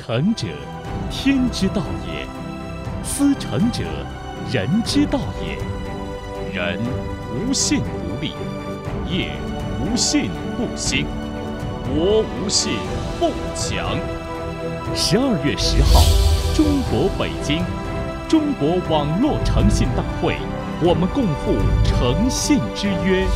诚者，天之道也；思诚者，人之道也。人无信不立，业无信不兴，国无信不强。十二月十号，中国北京中国网络诚信大会，我们共赴诚信之约。